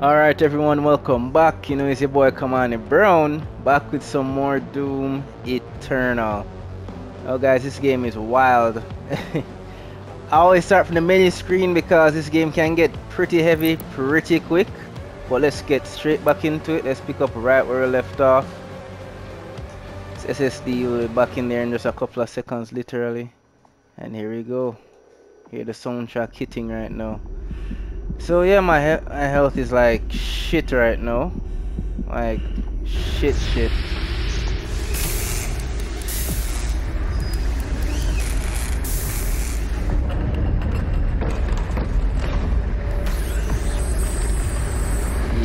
Alright everyone, welcome back. You know it's your boy Commander Brown, back with some more Doom Eternal. Oh guys, this game is wild. I always start from the menu screen because this game can get pretty heavy pretty quick. But let's get straight back into it. Let's pick up right where we left off. SSD will be back in there in just a couple of seconds literally. And here we go. Hear the soundtrack hitting right now. So yeah, my, he health is like shit right now. Like shit shit.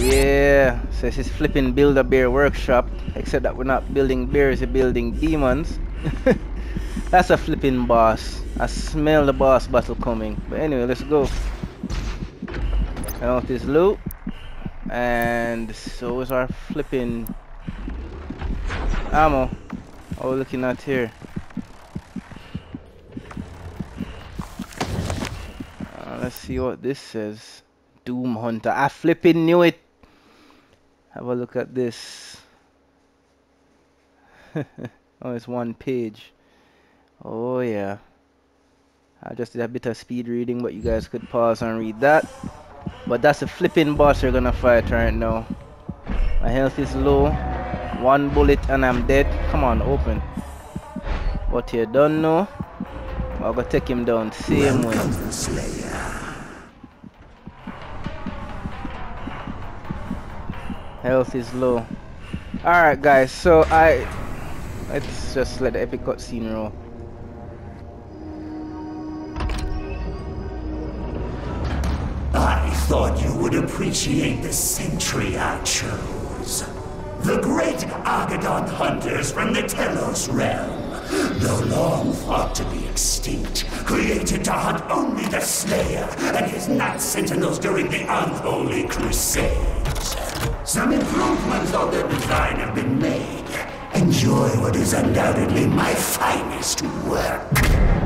Yeah, so this is flipping build a bear workshop, except that we're not building bears, we're building demons. That's a flipping boss. I smell the boss battle coming. But anyway, let's go. Count this loop And so is our flipping ammo. Oh, looking at here. Uh, let's see what this says. Doom Hunter. I flipping knew it. Have a look at this. oh, it's one page. Oh, yeah. I just did a bit of speed reading, but you guys could pause and read that. But that's a flipping boss we're gonna fight right now. My health is low. One bullet and I'm dead. Come on, open. What you don't know? I'm gonna take him down same Welcome, way. Slayer. Health is low. Alright guys, so I let's just let the epic cutscene roll. Thought you would appreciate the century I chose. The great Agaddon hunters from the Telos realm. Though long thought to be extinct, created to hunt only the Slayer and his Night Sentinels during the Unholy Crusades. Some improvements on their design have been made. Enjoy what is undoubtedly my finest work.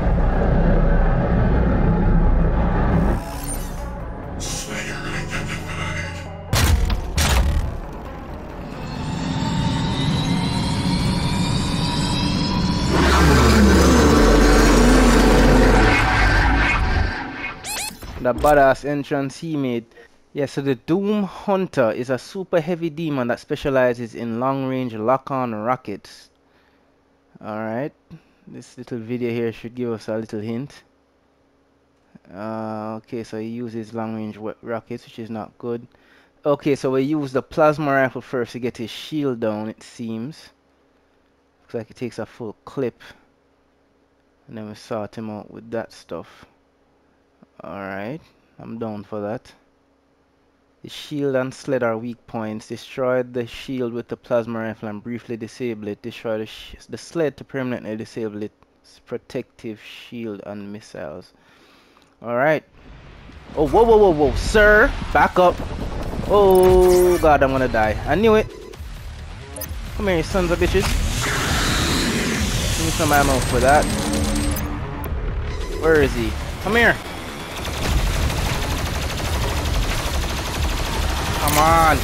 The badass entrance he made. Yeah, so the Doom Hunter is a super heavy demon that specializes in long-range lock-on rockets. Alright, this little video here should give us a little hint. Uh, okay, so he uses long-range rockets, which is not good. Okay, so we use the plasma rifle first to get his shield down, it seems. Looks like it takes a full clip. And then we sort him out with that stuff. Alright, I'm down for that. The shield and sled are weak points. Destroy the shield with the plasma rifle and briefly disable it. Destroy the, the sled to permanently disable its protective shield and missiles. Alright. Oh, whoa, whoa, whoa, whoa. Sir, back up. Oh, God, I'm gonna die. I knew it. Come here, you sons of bitches. Give me some ammo for that. Where is he? Come here. Come on.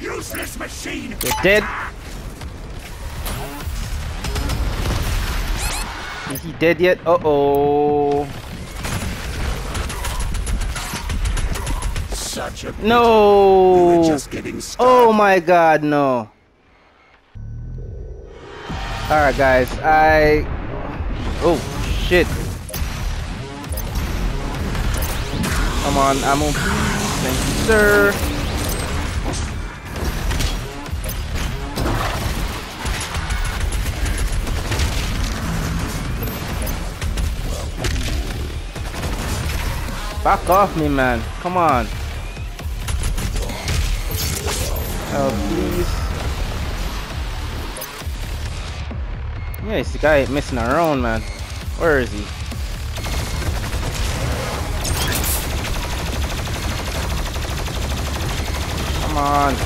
Useless machine. You're dead. Is he dead yet? Uh oh. Such a no. Oh my God, no. All right, guys. I. Oh shit. Come on, ammo. Thank you, sir. Back off me, man. Come on. Oh, please. Yeah, this guy messing around, man. Where is he? Come on.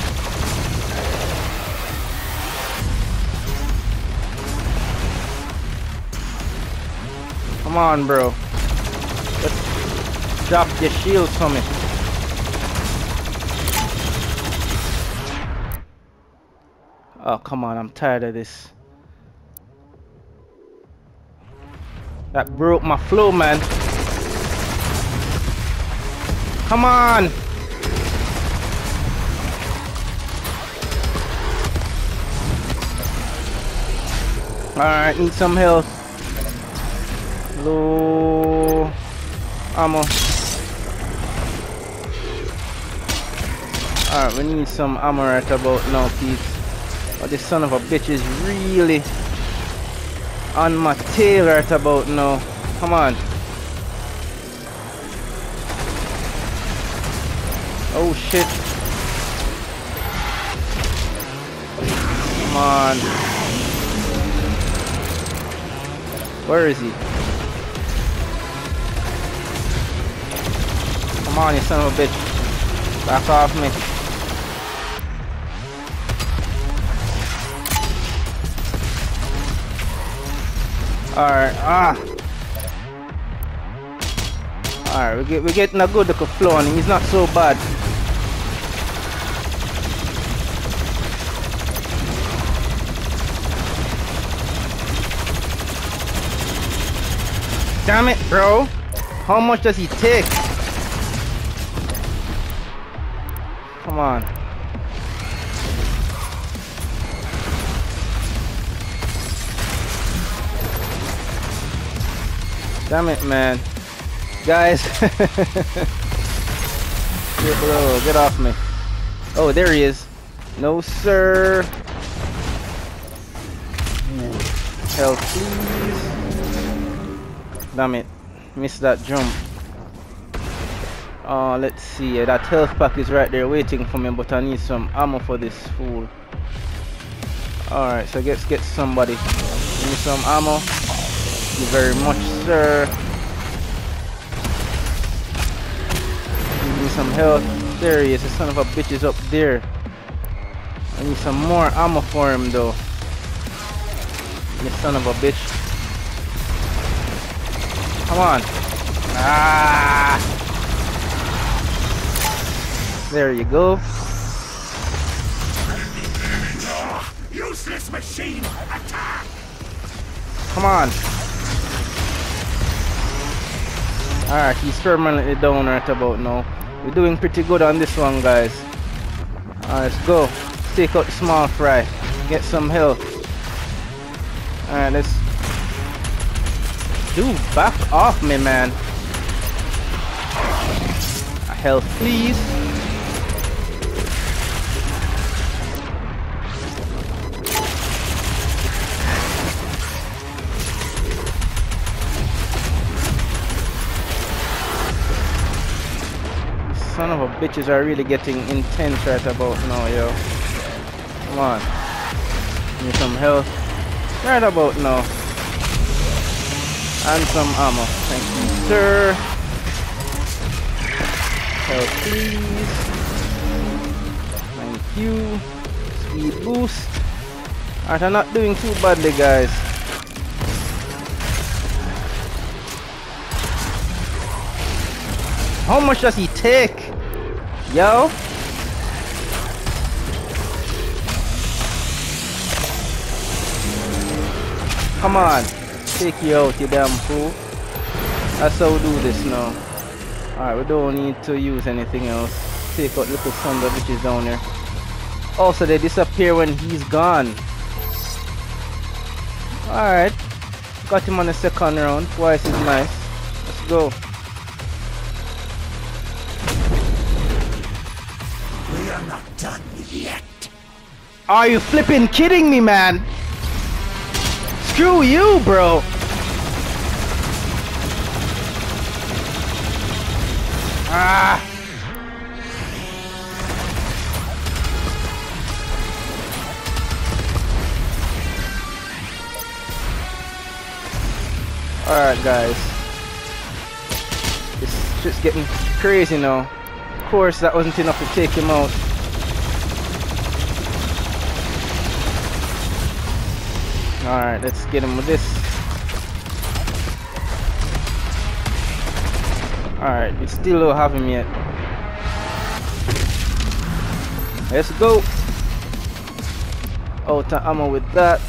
Come on, bro. Let's drop your shield for me. Oh, come on. I'm tired of this. That broke my flow, man. Come on. Alright, need some health. Low ammo. Alright, we need some ammo right about now, peeps. Oh, this son of a bitch is really on my tail right about now. Come on. Oh shit. Come on. Where is he? Come on, you son of a bitch. Back off me. Alright, ah. Alright, we get, we're getting a good look of flow on him. He's not so bad. Damn it, bro. How much does he take? Come on. Damn it, man. Guys. Get bro, get off me. Oh, there he is. No, sir. Help, please. Damn it. Missed that jump. Uh, let's see. That health pack is right there waiting for me, but I need some ammo for this fool. Alright, so let's get somebody. Give me some ammo. Thank you very much, sir. Give me some health. There he is. The son of a bitch is up there. I need some more ammo for him, though. You son of a bitch. Come on. Ah! There you go. Useless machine, attack! Come on. Alright, he's permanently down right about now. We're doing pretty good on this one, guys. Alright, let's go. Take out the small fry. Get some health. Alright, let's... Dude, back off me, man. Health, please. Son of a bitches are really getting intense right about now, yo. Come on. Need some health. Right about now. And some ammo. Thank you, sir. Health, please. Thank you. Speed boost. Alright, I'm not doing too badly, guys. How much does he take? Yo? Come on. Take you out, you damn fool. That's how we do this now. Alright, we don't need to use anything else. Take out little thunder which is down there. Also, they disappear when he's gone. Alright. Got him on the second round. Twice is nice. Let's go. Are you flipping kidding me, man? Screw you, bro. Ah. Alright, guys. This shit's getting crazy now. Of course, that wasn't enough to take him out. Alright, let's get him with this. Alright, we still don't have him yet. Let's go. Out of ammo with that.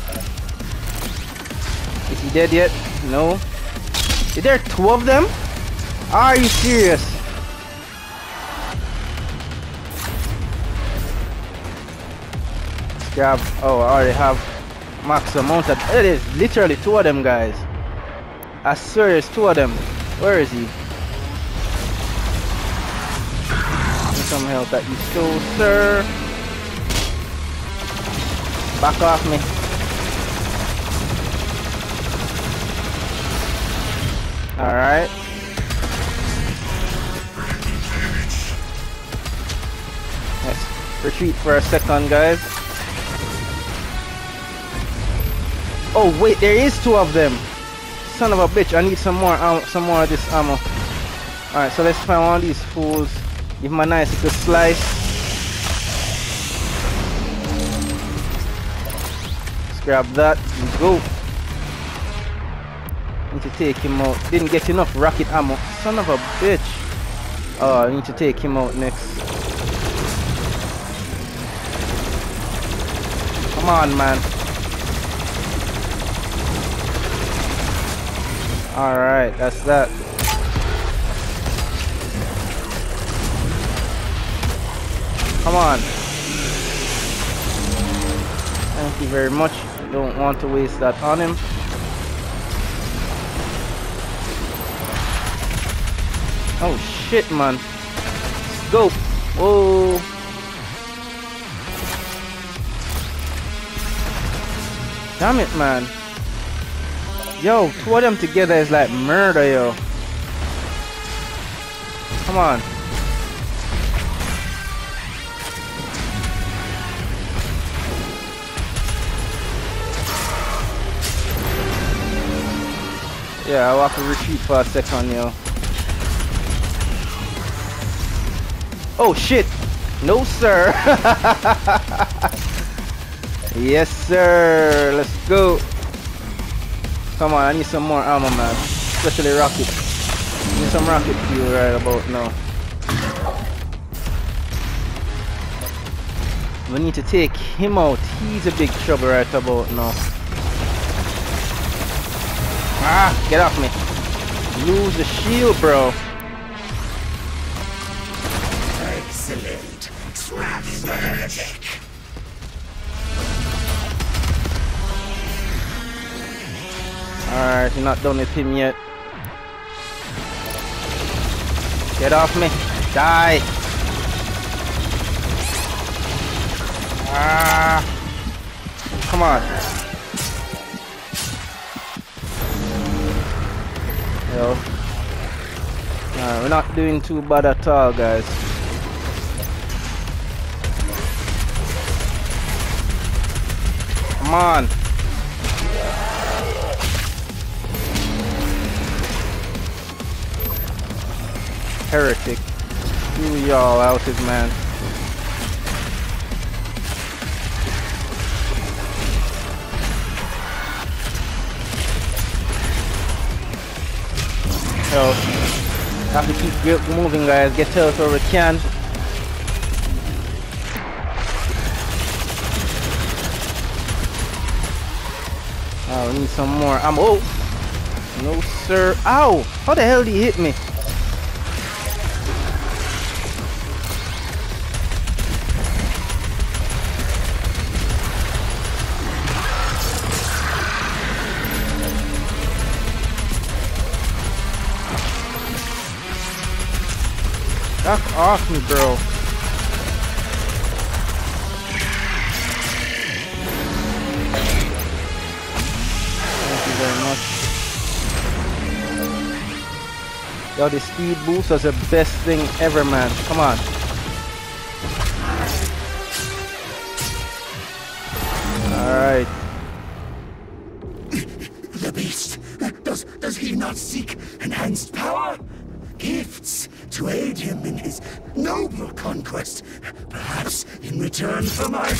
Is he dead yet? No. Is there two of them? Are you serious? Grab. Oh, I already have max amount of. It is literally two of them guys. I swear there's two of them. Where is he? Some help that you stole, sir. Back off me. Alright. Let's retreat for a second, guys. Oh wait, there is two of them. Son of a bitch, I need some more um, some more of this ammo. Alright, so let's find one of these fools. Give him a nice little slice. Let's grab that and go. Need to take him out. Didn't get enough rocket ammo. Son of a bitch. Oh, I need to take him out next. Come on, man. Alright, that's that. Come on. Thank you very much. Don't want to waste that on him. Oh shit, man. Let's go. Whoa. Damn it, man. Yo, two of them together is like murder, yo. Come on. Yeah, I'll have to retreat for a second, yo. Oh shit! No sir! yes sir! Let's go! Come on, I need some more ammo man. Especially rocket. I need some rocket fuel right about now. We need to take him out. He's a big trouble right about now. Ah, get off me. Lose the shield, bro. Not done with him yet. Get off me. Die. Ah. Come on. Yo. Alright, we're not doing too bad at all, guys. Come on. Heretic. You y'all out his man. So, have to keep moving guys, get us where we can. Oh, need some more ammo. Oh! No sir. Ow! How the hell did he hit me? Yo, the speed boost is the best thing ever, man. Come on. Alright. The beast. Does does he not seek enhanced power? Gifts to aid him in his noble conquest. Perhaps in return for my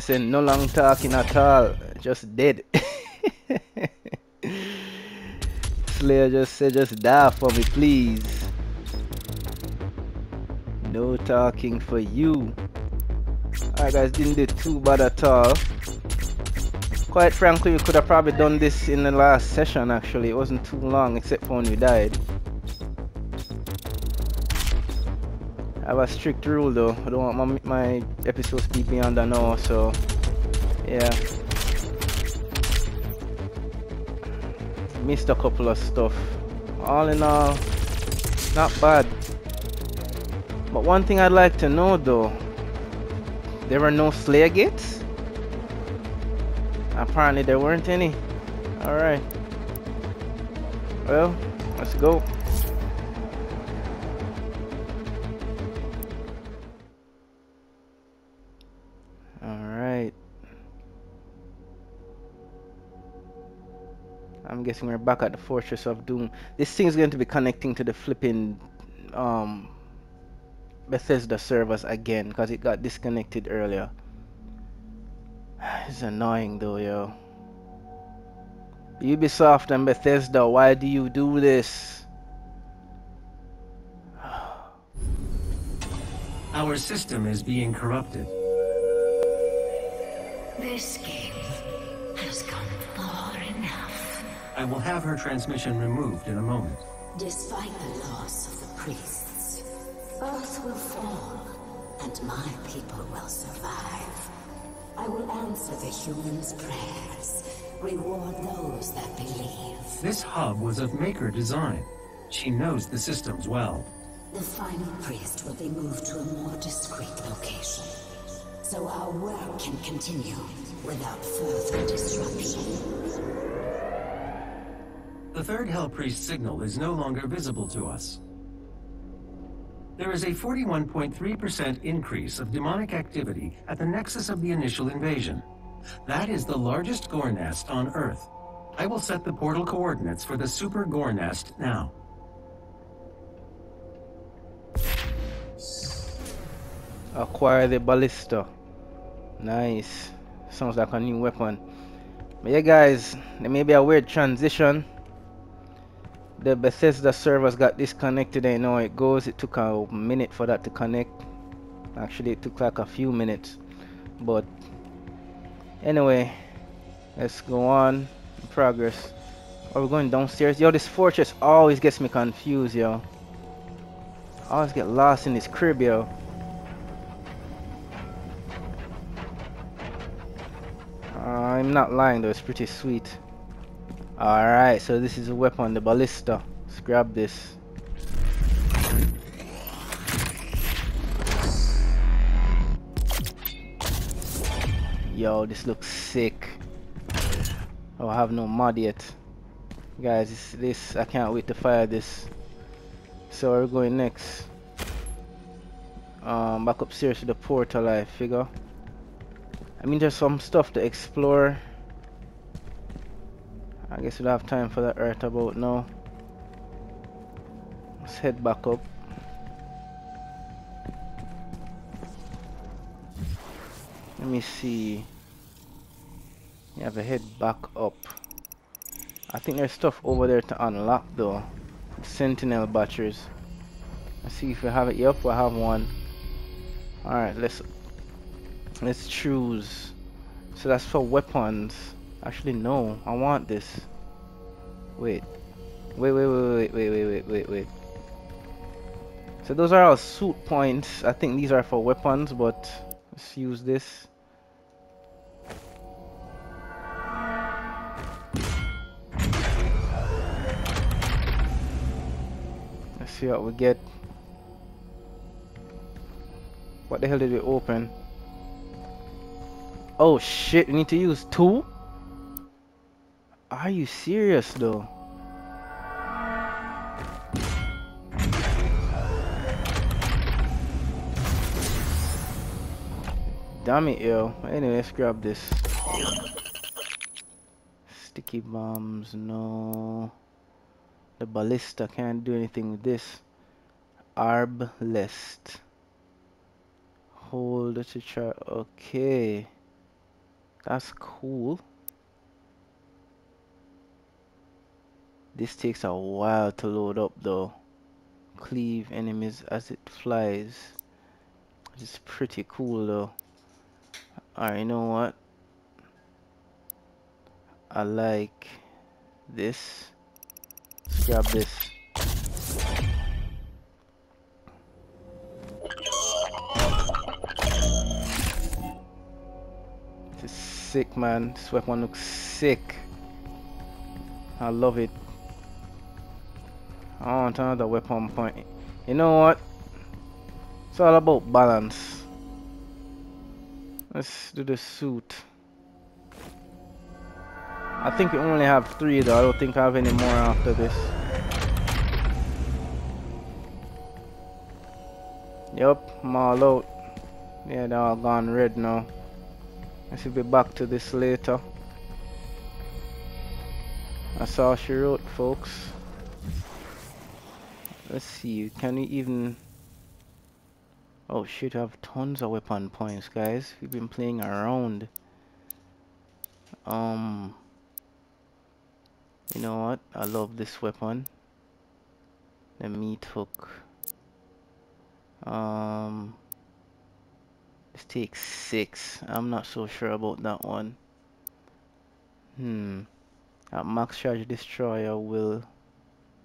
Said no long talking at all. Just dead. Slayer just said just die for me, please. No talking for you. Alright guys, didn't do too bad at all. Quite frankly, we could have probably done this in the last session actually. It wasn't too long except for when we died. I have a strict rule though. I don't want my, my episodes to be beyond an hour, so yeah. Missed a couple of stuff. All in all, not bad. But one thing I'd like to know though, there were no Slayer gates? Apparently there weren't any. Alright. Well, let's go. Guessing we're back at the Fortress of Doom. This thing is going to be connecting to the flipping um, Bethesda servers again because it got disconnected earlier. It's annoying though, yo. Ubisoft and Bethesda, why do you do this? Our system is being corrupted. This game has gone far enough. I will have her transmission removed in a moment. Despite the loss of the priests, Earth will fall, and my people will survive. I will answer the humans' prayers, reward those that believe. This hub was of Maykr design. She knows the systems well. The final priest will be moved to a more discreet location, so our work can continue without further disruption. The third Hell Priest signal is no longer visible to us. There is a 41.3% increase of demonic activity at the nexus of the initial invasion. That is the largest gore nest on Earth. I will set the portal coordinates for the super gore nest now. Acquire the ballista. Nice. Sounds like a new weapon. But yeah guys, there may be a weird transition. The Bethesda servers got disconnected I know it goes. It took a minute for that to connect. Actually it took like a few minutes. But anyway, let's go on. Progress. Oh, Are we going downstairs? Yo, this fortress always gets me confused, yo. I always get lost in this crib, yo. I'm not lying though, it's pretty sweet. Alright, so this is a weapon, the ballista. Let's grab this. Yo, this looks sick. Oh, I have no mod yet. Guys, this, this I can't wait to fire this. So we're going next. Um, back upstairs to the portal I figure. I mean there's some stuff to explore. I guess we'll have time for that right about now. Let's head back up. Let me see. You have to head back up. I think there's stuff over there to unlock though. Sentinel batteries. Let's see if we have it. Yep, we have one. Alright, let's let's choose. So that's for weapons. Actually no, I want this. Wait. Wait, wait, wait, wait, wait, wait, wait, wait, wait. So those are our suit points. I think these are for weapons, but let's use this. Let's see what we get. What the hell did we open? Oh shit, we need to use two? Are you serious though? Dummy yo. Anyway, let's grab this. Sticky bombs, no. The ballista can't do anything with this. Arbalest. hold to try. Okay. That's cool. This takes a while to load up though. Cleave enemies as it flies. It's pretty cool though. Alright, you know what? I like this. Let's grab this. This is sick man. This weapon looks sick. I love it. I want another weapon point. You know what? It's all about balance. Let's do the suit. I think we only have three though. I don't think I have any more after this. Yep, I'm all out. Yeah, they're all gone red now. Let's be back to this later. That's all she wrote, folks. Let's see, can we even... Oh shit, I have tons of weapon points, guys. We've been playing around. Um... You know what? I love this weapon. The meat hook. Um... This takes six. I'm not so sure about that one. Hmm. A max charge destroyer will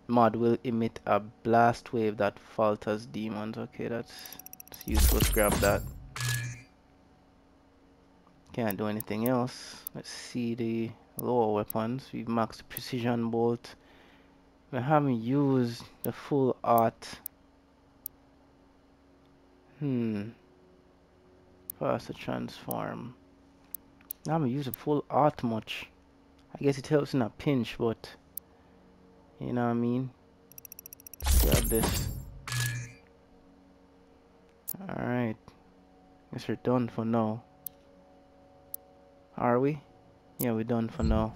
mod will emit a blast wave that falters demons. Okay, that's, that's useful. Grab that. Can't do anything else. Let's see the lower weapons. We've maxed precision bolt. We haven't used the full auto. Hmm. Faster transform. I haven't used a full auto much. I guess it helps in a pinch, but you know what I mean? Grab this. Alright. Guess we're done for now. Are we? Yeah, we're done for now.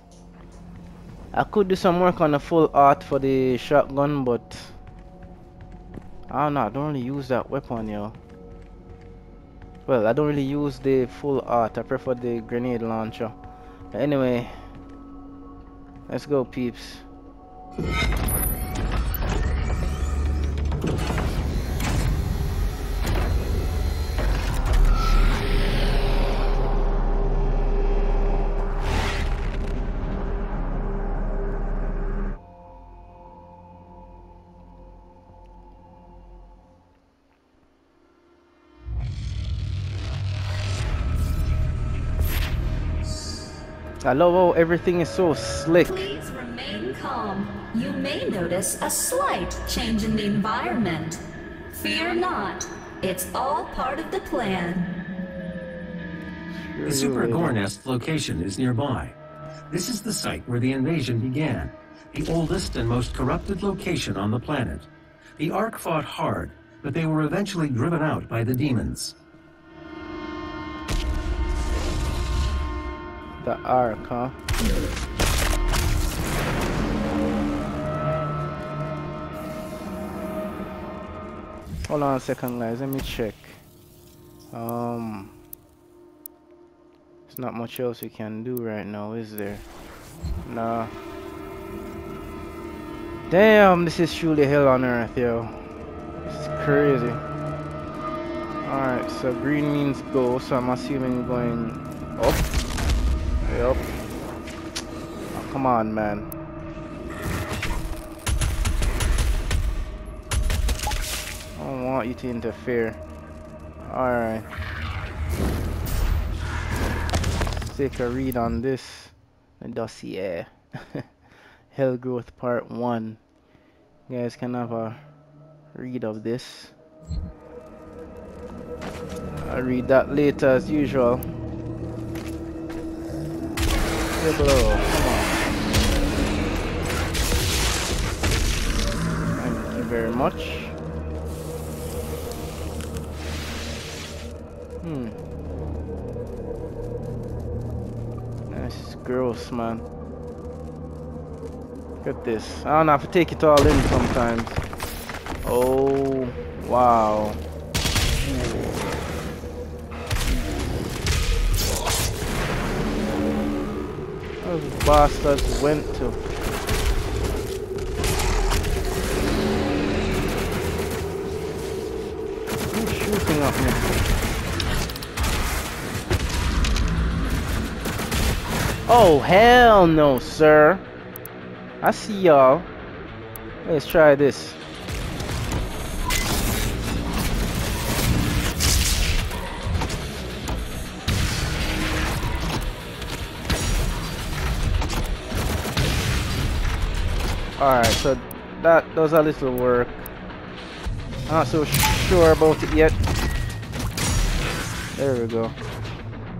I could do some work on the full auto for the shotgun, but I don't know, I don't really use that weapon, yo. Well, I don't really use the full auto. I prefer the grenade launcher. But anyway, let's go, peeps. I love how everything is so slick. Please calm. You may notice a slight change in the environment. Fear not. It's all part of the plan. The Super Gore Nest location is nearby. This is the site where the invasion began, the oldest and most corrupted location on the planet. The ARC fought hard, but they were eventually driven out by the demons. The ARC, huh? Hold on a second, guys. Let me check. Um, there's not much else we can do right now, is there? Nah. Damn, this is truly hell on earth, yo. This is crazy. Alright, so green means go, so I'm assuming going up. Yep. Oh, come on, man. I don't want you to interfere. Alright. Take a read on this. Dossier. Hell Growth Part 1. You guys can have a read of this. I'll read that later as usual. Diablo, come on. Thank you very much. gross, man. Look at this. I don't have to take it all in sometimes. Oh, wow. Those bastards went to Oh, hell no, sir. I see y'all. Let's try this. Alright, so that does a little work. Not so sure about it yet. There we go.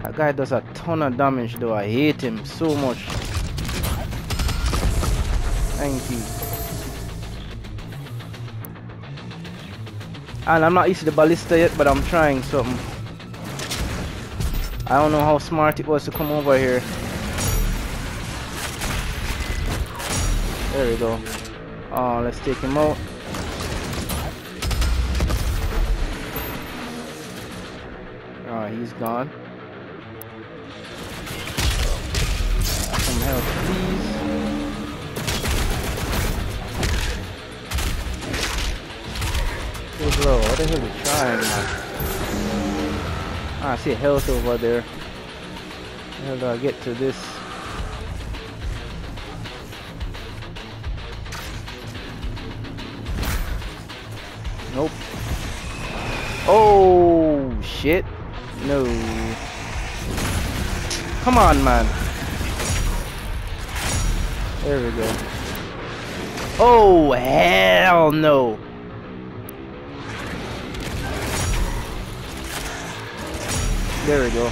That guy does a ton of damage though. I hate him so much. Thank you. And I'm not used to the ballista yet, but I'm trying something. I don't know how smart it was to come over here. There we go. Oh, let's take him out. Alright, he's gone. Lord, what the hell are you trying, man? Ah, I see a health over there. How do I get to this? Nope. Oh shit. No. Come on, man. There we go. Oh hell no. There we go.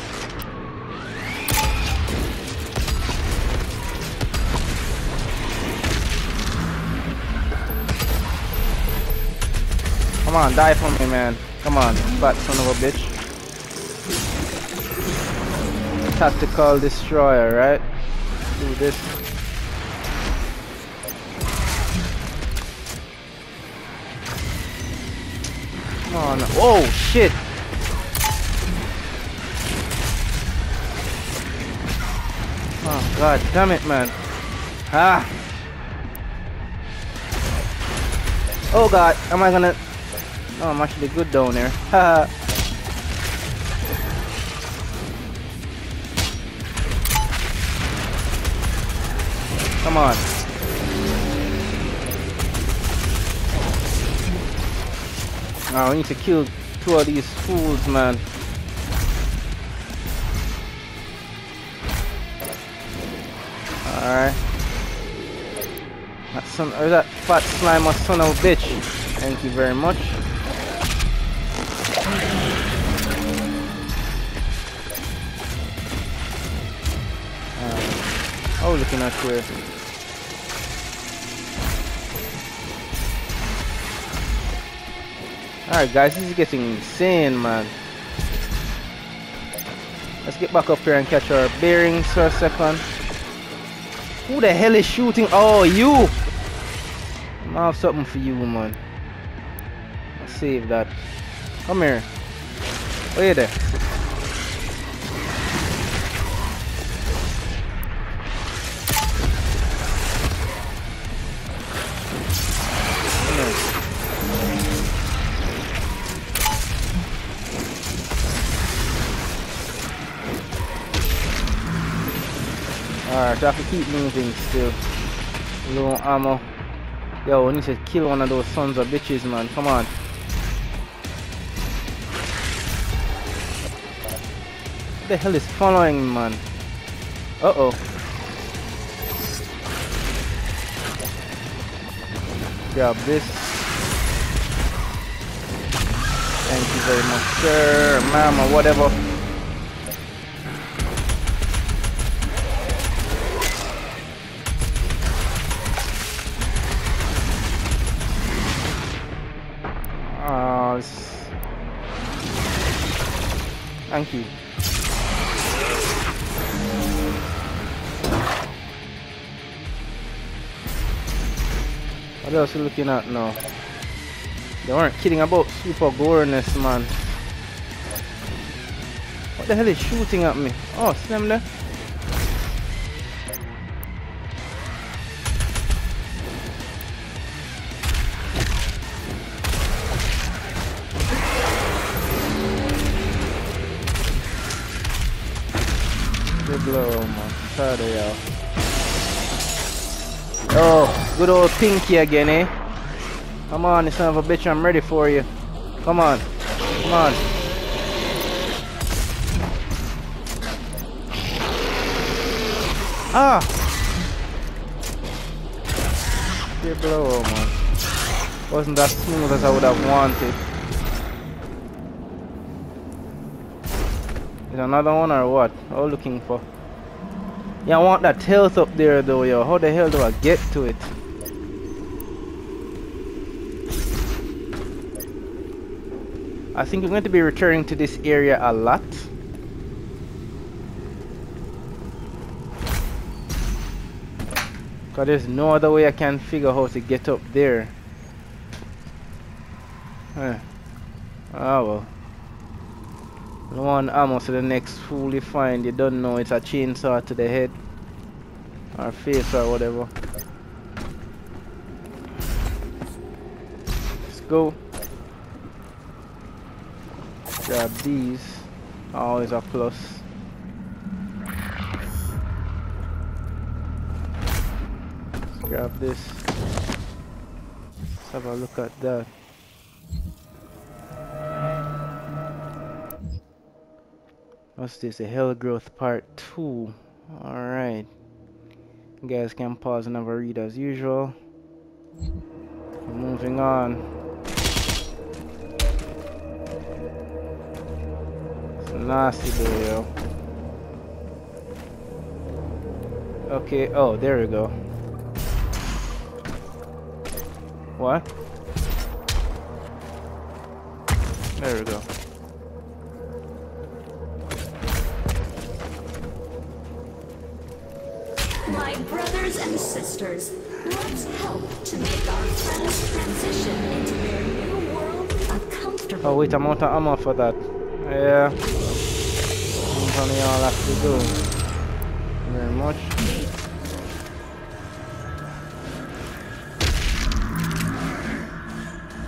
Come on, die for me, man. Come on, fat son of a bitch. Tactical destroyer, right? Do this. Come on. Oh, shit. God damn it, man. Ah. Oh god, am I gonna Oh, I'm actually good down there. Haha. Come on. We need to kill two of these fools, man. Alright. That son, or that fat slime, son of a bitch. Thank you very much. Um, oh, looking at you. Alright guys, this is getting insane man. Let's get back up here and catch our bearings for a second. Who the hell is shooting? Oh, you! I have something for you, man. Let's save that. Come here. Oh, Wait there. Alright, so I have to keep moving still. Low ammo. Yo, we need to kill one of those sons of bitches, man. Come on. What the hell is following me, man? Uh-oh. Grab this. Thank you very much, sir, ma'am, or whatever. Else looking at now? They weren't kidding about super goreness, man. What the hell is shooting at me? Oh, them there? Oh, good old Pinky again, eh? Come on, you son of a bitch, I'm ready for you. Come on. Come on. Ah! Dear blow, man. Wasn't that smooth as I would have wanted. Is another one or what? All looking for? Yeah, I want that health up there though, yo. How the hell do I get to it? I think I'm going to be returning to this area a lot. Cause there's no other way I can figure how to get up there. Eh. Oh well. One ammo to the next fool you find, you don't know it's a chainsaw to the head. Or face or whatever. Let's go. Grab these. Always a plus. Let's grab this. Let's have a look at that. What's this? A Hell Growth Part 2. Alright. You guys can pause and have a read as usual. Moving on. It's nasty though, yo. Okay, oh, there we go. What? There we go. Let's help to make our friends transition into their new world a comfortable Oh wait, I'm out of ammo for that. Yeah. Something y'all have to do. Very much.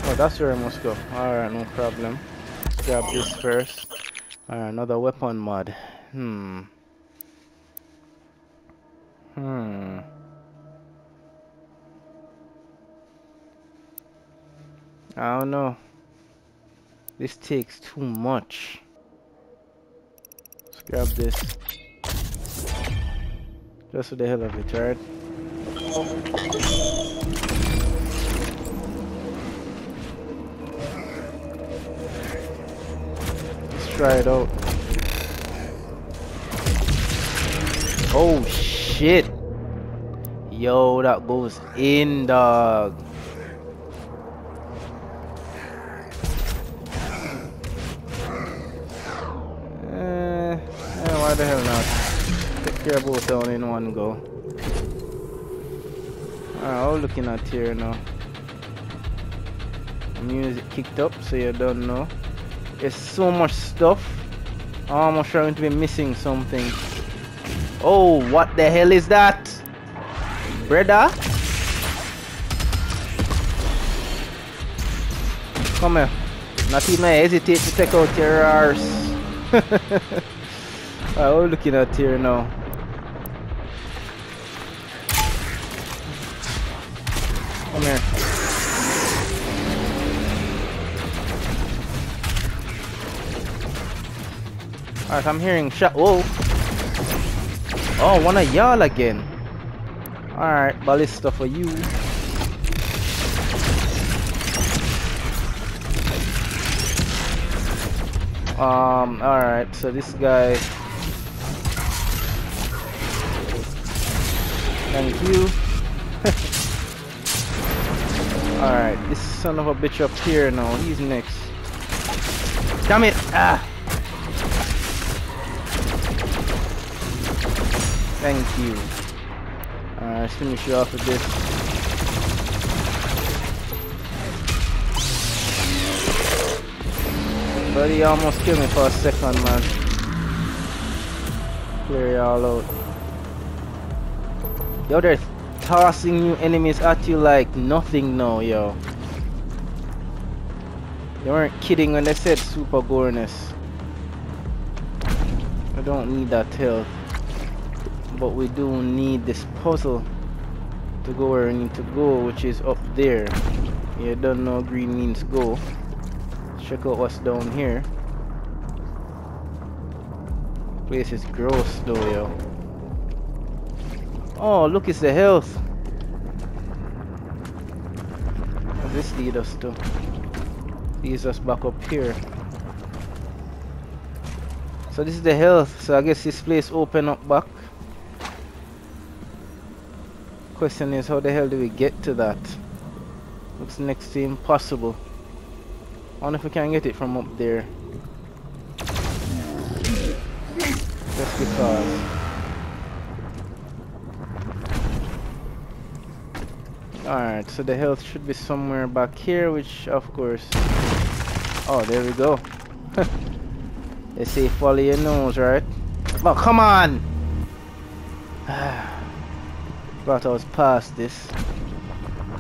Oh, that's where I must go. Alright, no problem. Let's grab this first. Alright, another weapon mod. Hmm. Hmm. I don't know. This takes too much. Let's grab this. Just for the hell of it, right? Let's try it out. Oh shit! Yo, that goes in, dog. Both down in one go. Ah, Alright, I'm looking at here now. Music kicked up, so you don't know. There's so much stuff. I'm almost trying to be missing something. Oh, what the hell is that? Brother? Come here. Not even hesitate to take out your arse. Ah, Alright, we're looking at here now. Alright, I'm hearing shot. Whoa. Oh, one of y'all again. Alright, ballista for you. Um, alright, so this guy. Thank you. alright, this son of a bitch up here now. He's next. Damn it! Ah! Thank you. Alright, let's finish you off with this. Buddy almost killed me for a second, man. Clear y'all out. Yo, they're tossing new enemies at you like nothing now, yo. They weren't kidding when they said super goreness. I don't need that health. But we do need this puzzle to go where we need to go which is up there. You don't know green means go. Check out what's down here. Place is gross though yo. Oh look it's the health. What this lead us to leads us back up here. So this is the health. So I guess this place open up back question is how the hell do we get to that? Looks next to impossible. I wonder if we can get it from up there? Just because. Alright so the health should be somewhere back here which of course. Oh there we go. They say follow your nose right? Oh come on ah. Thought I was past this.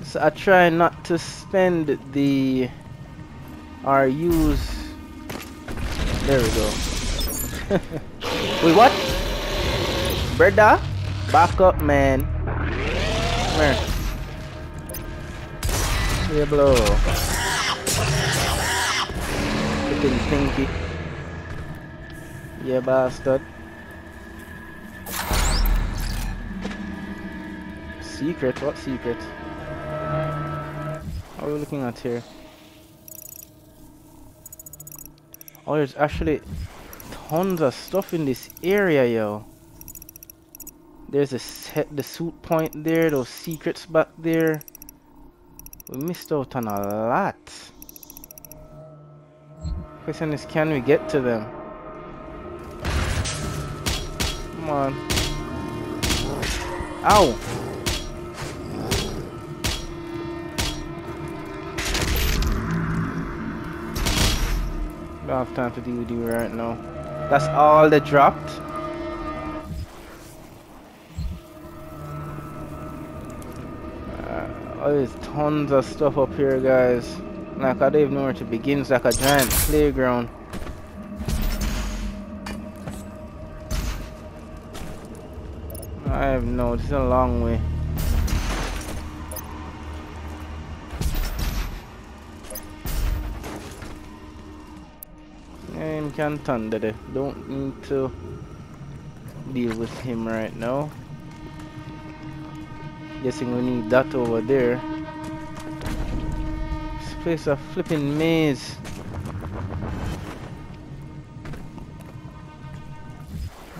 So I try not to spend the or use there we go. Wait what? Brother? Back up man. Come here. Yeah blow. Looking pinky. Yeah bastard. Secret? What secret? What are we looking at here? Oh, there's actually tons of stuff in this area, yo. There's a set, the suit point there, those secrets back there. We missed out on a lot. Question is, can we get to them? Come on. Ow! Don't have time to deal with you right now. That's all they dropped. Uh, there's tons of stuff up here, guys. Like, I don't even know where to begin. It's like a giant playground. I have no, this is a long way. Can thunder. Don't need to deal with him right now. Guessing we need that over there. This place a flipping maze.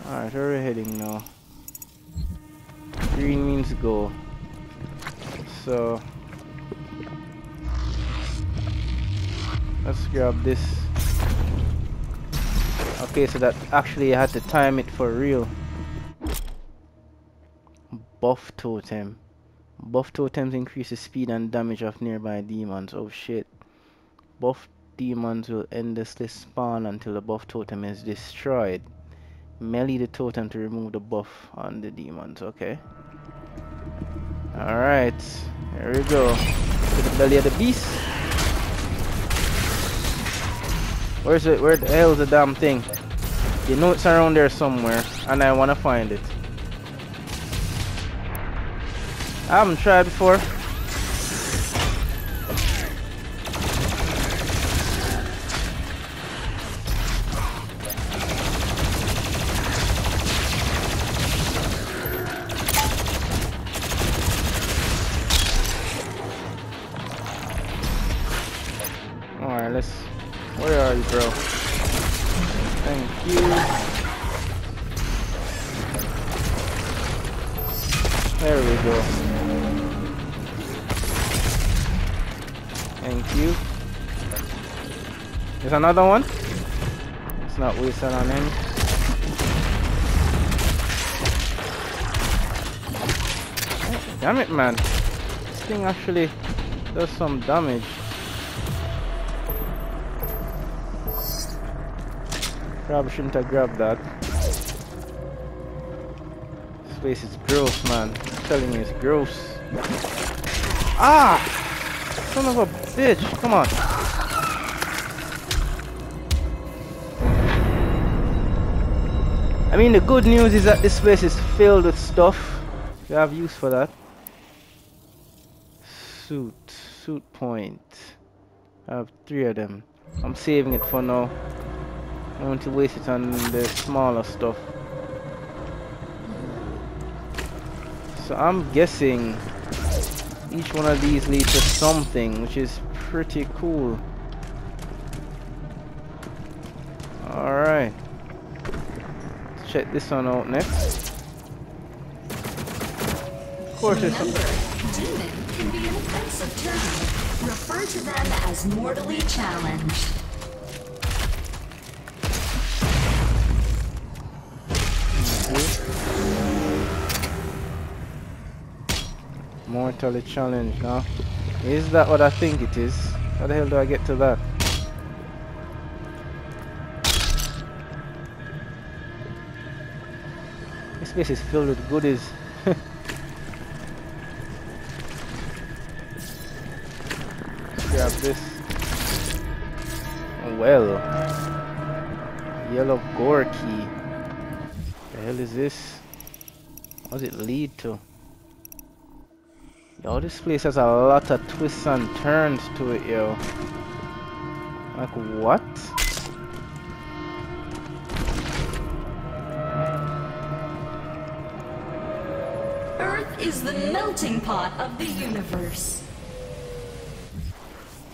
Alright, where are we heading now? Green means go. So let's grab this Okay, so that actually I had to time it for real. Buff totem. Buff totems increase the speed and damage of nearby demons. Oh shit. Buff demons will endlessly spawn until the buff totem is destroyed. Melee the totem to remove the buff on the demons. Okay. Alright. Here we go. To the belly of the beast. Where's it? Where the hell is the damn thing? You know it's around there somewhere, and I want to find it. I haven't tried before. Another one. It's not wasted on him. Damn it, man. This thing actually does some damage. Probably shouldn't have grabbed that. This place is gross, man. I'm telling you, it's gross. Ah! Son of a bitch! Come on. I mean, the good news is that this place is filled with stuff. You have use for that. Suit, suit point. I have three of them. I'm saving it for now. I don't want to waste it on the smaller stuff. So I'm guessing each one of these leads to something, which is pretty cool. Alright. Check this one out next. Of course, some. Demon can be an offensive term. Refer to them as mortally challenged. Mortally challenged, huh? Is that what I think it is? How the hell do I get to that? Place is filled with goodies. Grab this. Oh, well. Yellow gore key. The hell is this? What does it lead to? Yo, this place has a lot of twists and turns to it, yo. Like, what? Is the melting pot of the universe.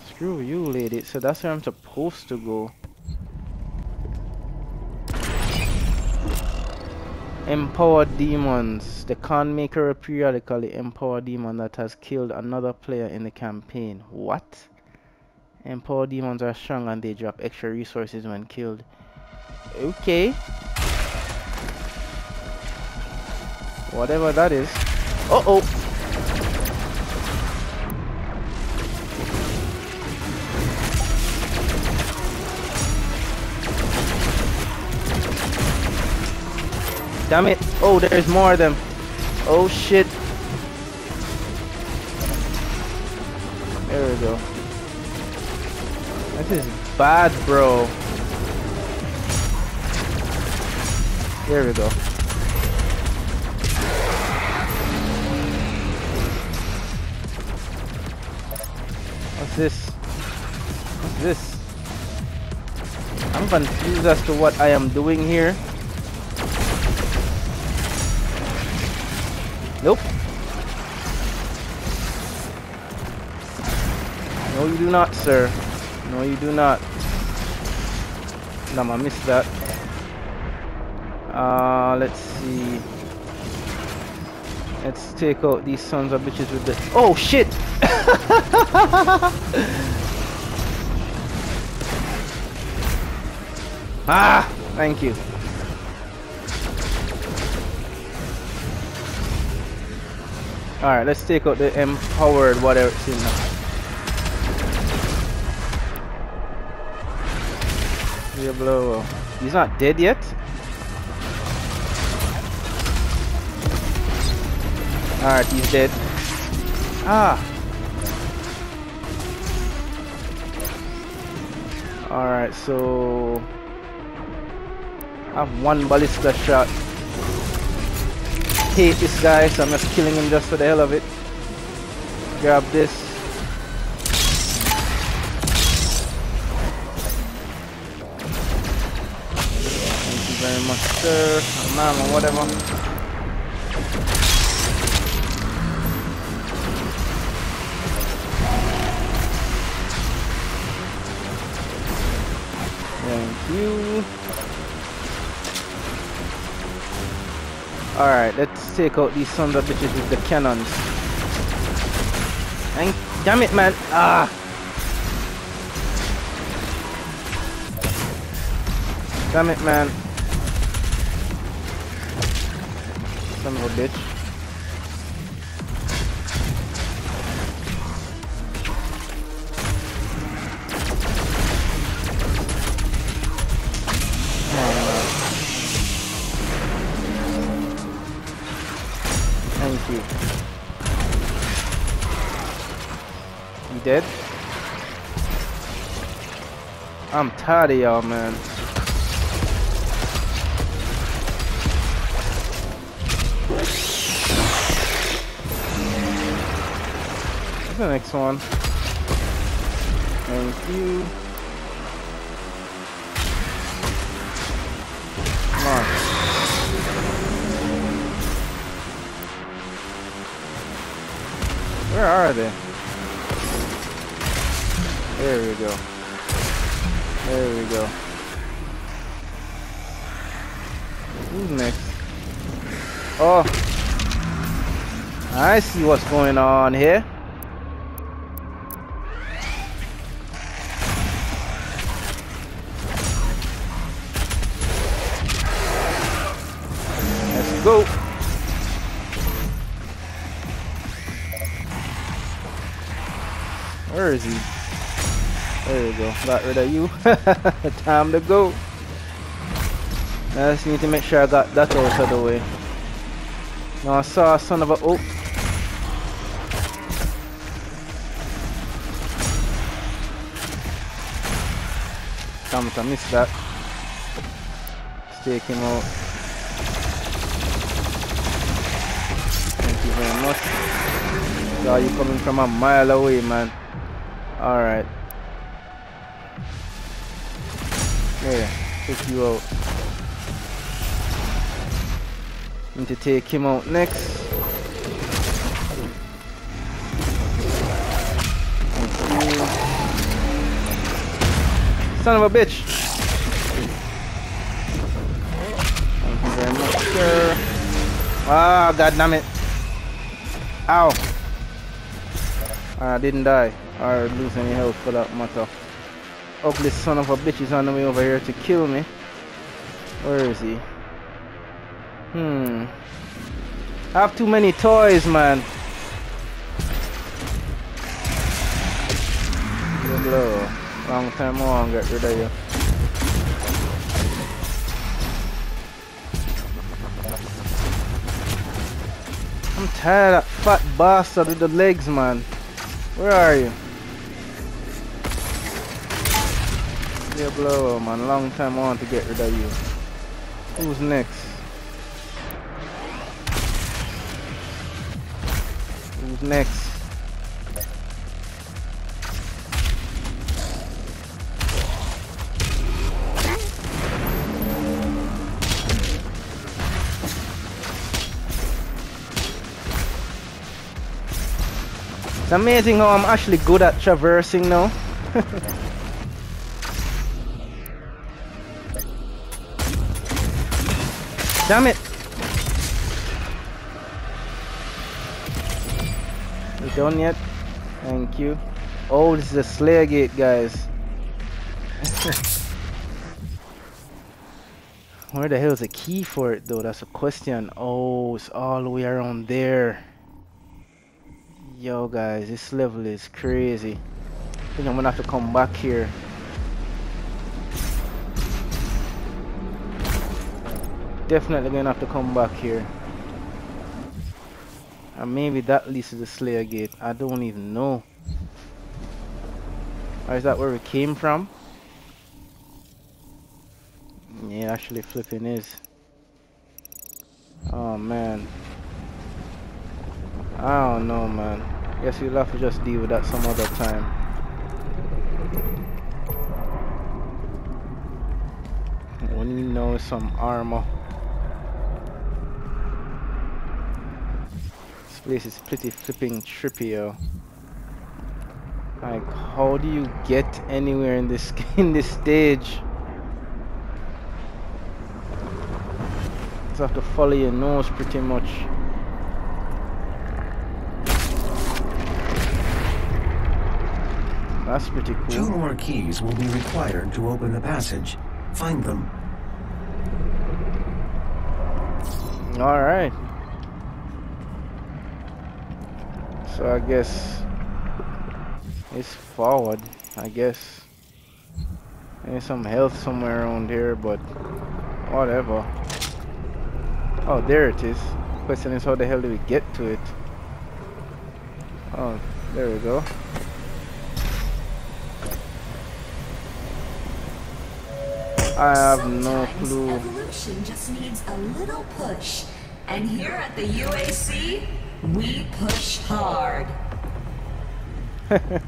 Screw you, lady. So that's where I'm supposed to go. Empower demons. The Khan Maykr periodically empower demon that has killed another player in the campaign. What? Empower demons are strong and they drop extra resources when killed. Okay. Whatever that is. Uh oh. Damn it. Oh, there's more of them. Oh shit. There we go. This is bad, bro. There we go. This? What's this? I'm confused as to what I am doing here. Nope. No, you do not, sir. No, you do not. Nah, I missed that. Uh, let's see. Let's take out these sons of bitches with the. Oh shit! ah, thank you. Alright, let's take out the empowered whatever it's in now. Diablo. He's not dead yet? Alright, he's dead. Ah! Alright, so... I have one ballista shot hate this guy, so I'm just killing him just for the hell of it. Grab this. Thank you very much, sir. Or ma'am, or whatever. You. Alright, let's take out these sons of bitches with the cannons. And damn it, man. Ah! Damn it, man. Son of a bitch. dead. I'm tired of y'all, man. What's the next one? Thank you. Come on. Where are they? There we go. There we go. Who's next? Oh. I see what's going on here. Got rid of you. Time to go. I just need to make sure I got that out of the way. Now I saw a son of a oh. Come to miss that. Let's take him out. Thank you very much. Saw you coming from a mile away, man. Alright. Yeah, take you out. Need to take him out next. Son of a bitch! Thank you very much, sir. Ah, god damn it. Ow. I didn't die. Or lose any health for that matter. Ugly son of a bitch is on the way over here to kill me. Where is he? Hmm. I have too many toys, man. Long time to get rid of you. I'm tired of fat bastard with the legs, man. Where are you? Yeah, blow, oh, man. Long time want to get rid of you. Who's next? Who's next? It's amazing how I'm actually good at traversing now. Damn it! We done yet? Thank you. Oh, this is a Slayer gate, guys. Where the hell is the key for it, though? That's a question. Oh, it's all the way around there. Yo, guys, this level is crazy. I think I'm gonna have to come back here. Definitely gonna have to come back here. And maybe that leads to the Slayer Gate. I don't even know. Or is that where we came from? Yeah, actually flipping is. Oh man. I don't know man. Guess we'll have to just deal with that some other time. When you know some armor. Place is pretty flipping trippy yo. Like how do you get anywhere in this in this stage? Just have to follow your nose pretty much. That's pretty cool. Two more keys will be required to open the passage. Find them. Alright. So I guess it's forward, I guess. There's some health somewhere around here, but whatever. Oh, there it is. Question is how the hell do we get to it? Oh, there we go. I have no clue. Evolution just needs a little push. And here at the UAC, we push hard.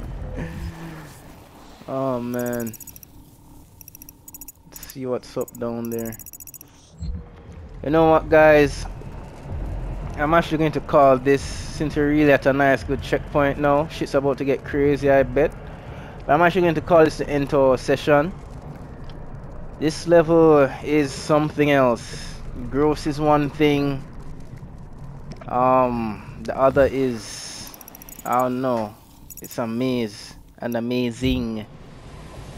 oh man. Let's see what's up down there. You know what guys? I'm actually going to call this since we're really at a nice good checkpoint now. Shit's about to get crazy I bet. But I'm actually going to call this the end our session. This level is something else. Gross is one thing. Um, the other is, I don't know. It's a maze and amazing.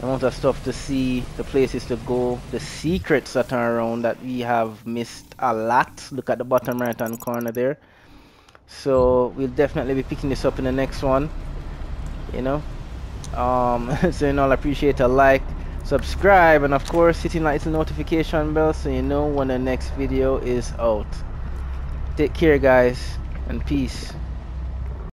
Amount of stuff to see, the places to go, the secrets that are around that we have missed a lot. Look at the bottom right hand corner there. So we'll definitely be picking this up in the next one. You know. Um, so you know, I appreciate a like subscribe and of course hitting that little notification bell so you know when the next video is out take care guys and peace